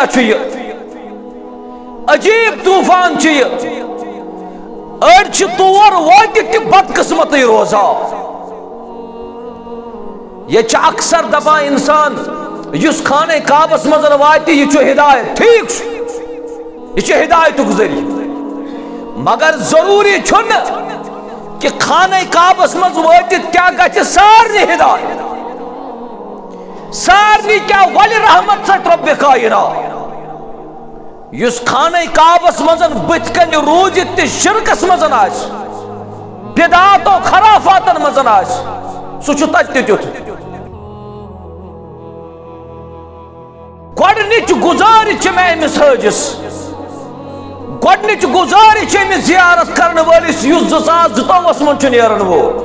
المیہ چھو عجیب طوفان چھو یہ اڑ چھ تور واتت تہ بد قسمتی روزا یہ چھ اکثر دپا انسان۔ اس خانہ کعبس مزن واتی یہ چھ ہدایت۔ ٹھیک چھ یہ چھ ہدایت ذریعہ مگر ضروری چھن کہ خانہ کعبس مز واتت کیا گچھ سارنی ہدایت۔ سارنی کیا ولی رحمت سٹ رب کائنات۔ یس خانہ کعبس مزن بت کن روزت تہ شرکس مزن آس بدعات و خرافاتن مزن آس سہ چھ تت تہ تیتھ گۄڈنِچ گزارش چھِ مےٚ أمِس حٲجِس۔ گۄڈنِچ گزارش چھِ أمِس زیارت کرن وٲلِس یُس زٕ ساس زٕتووُہس منٛز چھُ نیرن وول۔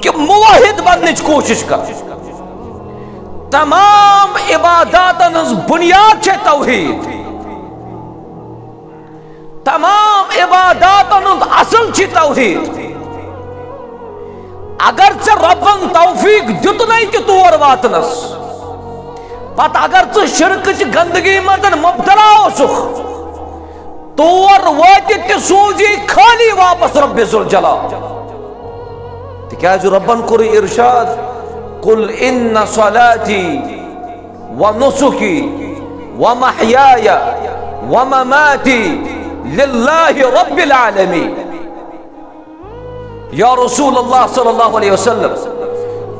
کہ موحد بننٕچ کوٗشش کر۔ تمام عباداتن ہٕنٛز بنیاد چھے توحید۔ تمام عباداتن ہُنٛد اصل چھ توحید۔ اگر ژےٚ رۄبن توفیق دیُتنَے تہِ تور واتنس پتہ اگر ژٕ شرکٕچ گندگی منٛز مبتلا اوسُکھ تور وٲتِتھ تہِ سوٗزی خٲلی واپس رب رۄبِ ذوالجلال تِکیٛازِ رۄبن کوٚر ارشاد؟ قل إن صلاتي ونسكي ومحياي ومماتي لله رب العالمين. يا رسول الله صلى الله عليه وسلم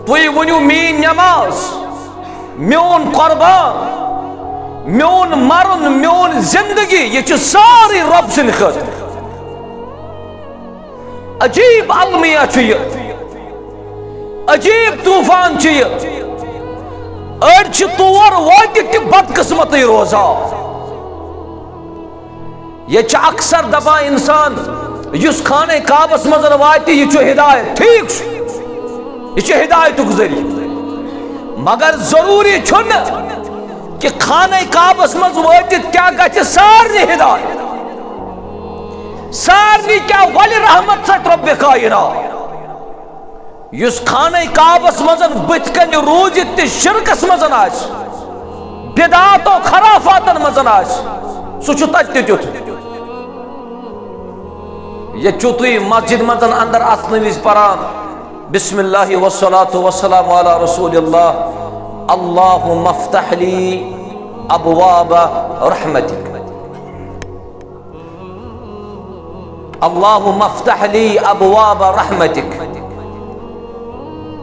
توي ونيو مين نماز؟ ميون قربان ميون مرن ميون زندگي يچو ساري رب سن خطر عجيب علمية چو عجیب طوفان چھ اڑ تور واتت تہ بد قسمتی روزان یہ اکثر دپا انسان اس خانہ کعبس مزن واتی یہ ہدایت، ٹھیک یہ ہدایت ذریعہ۔ مگر ضروری چھن کہ خانہ کعبس مز واتت کیا گچھ سارنی ہدایت۔ سارنی کیا ولی رحمت سٹ رب کائنات۔ یس خانہ کعبس مزن بت کن روزت تہ شرکس مزن آس بدعات و خرافاتن مزن آس سہ چھ تت تیتھ یہ چھو تھی مسجد مزن اندر اصل وز پران، بسم اللہ والصلاة والسلام علی رسول اللہ اللہم افتح لی ابواب رحمتک اللہم افتح لی ابواب رحمتک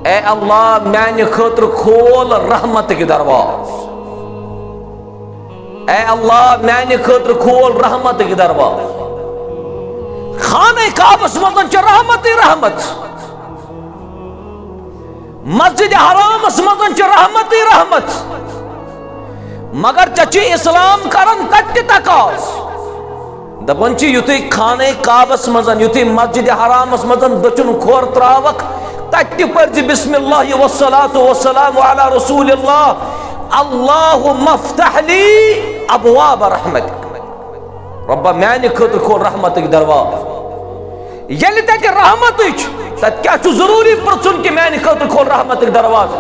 اے اللہ میانہ خاطر کھول رحمت کی درواز اے اللہ میانہ خاطر کھول رحمت کی درواز خانہ کعبس مزن مطلب چھ رحمت رحمت۔ مسجد حرامس مزن مطلب چھ رحمت رحمت۔ مگر چچی اسلام کرن تت تقاض دپن چھ یتھے خانہ کعبس مزن مطلب یتھے مسجد حرامس مزن دچن کھور تراوک۔ تت پرز بسم اللہ والصلاة والسلام علی رسول اللہ اللہم افتح لی ابواب رحمتک ربا میانی خطر کھول رحمتک درواز یلی تک رحمتک تت کیا چھو ضروری پرسن کہ میانی خطر کھول رحمتک درواز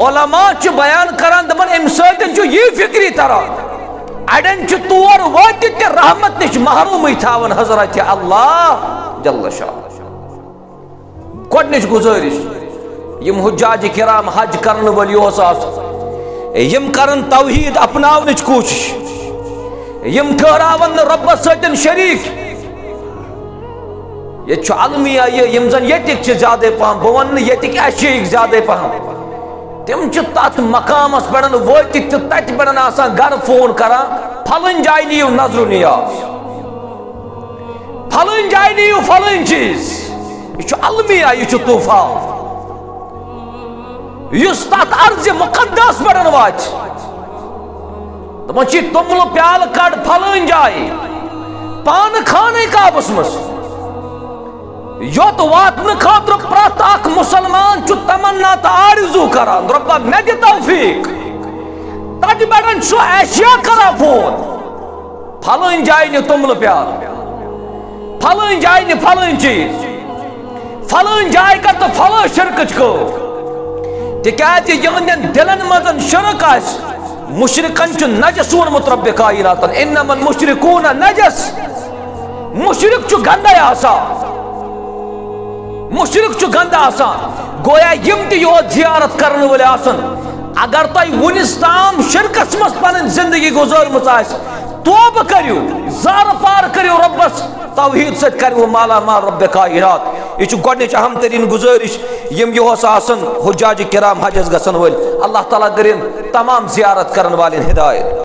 علماء چھ بیان کران دبن ام چھو یہ فکری تران اڑن چھ تور واتت رحمت نش محرومی تھاون حضرت اللہ جل شاہ گۄڈنِچ گزٲرِش، یِم حجاج کرام حج کرن وٲلۍ اوس آسان یِم کرن توحید اپناونٕچ کوٗشش، یِم ٹھہراون نہٕ رۄبس سۭتۍ شریٖک۔ ییٚتہِ چھُ المیہ یہِ، یِم زن ییٚتِکۍ چھِ زیادَے پہم، بہٕ وَنہٕ نہٕ ییٚتِکۍ ایشیِکۍ زیادَے پہم۔ تِم چھِ تتھ مقامس پٮ۪ٹھ وٲتِتھ تہٕ تتہِ پٮ۪ٹھ آسان گرٕ فون کران پھلٲنۍ جایہِ نِیِو نظرو نیاز۔ پھلٲنۍ جایہِ نِیِو فلٲنۍ چیٖز۔ یہ المیہ یہ طوفان اس تات ارض مقدس پڑھن وات دپان چھ تومل پیال کڑ پھلن جائے پان خانے کعبس مس یوت واتن خاطر پرت اخ مسلمان چھ تمنا تو آرزو کران ربا مے دِ توفیق تتہ پٮ۪ٹھ سُہ ایشیا کران فون پھلٲنۍ جایہِ نہِ توملہٕ پیالہٕ پھلٲنۍ جایہِ نہِ پھلٲنۍ چیٖز فلان جائے کر تو فلان شرکت کو تکیازِ یہندین دلن مزن شرک آس۔ مشرکن چھ نجس ونمت رب انما المشرکون نجس۔ مشرک چھ گندہ آسان مشرک چھ گندہ آسان گویا یم تہ یوت زیارت کرن ول آسن۔ اگر تہ ونس تام شرکس مس پن زندگی گزارمت آس۔ توبہ کریو، زار پار کریو ربس توحید ست کریو، مالا مال رب کائنات یہ گۄڈنِچ اہم ترین گزارش یم یہس آسن، حجاج کرام حجس گژھن ول اللہ تعالیٰ کرن تمام زیارت کرن والن ہدایت۔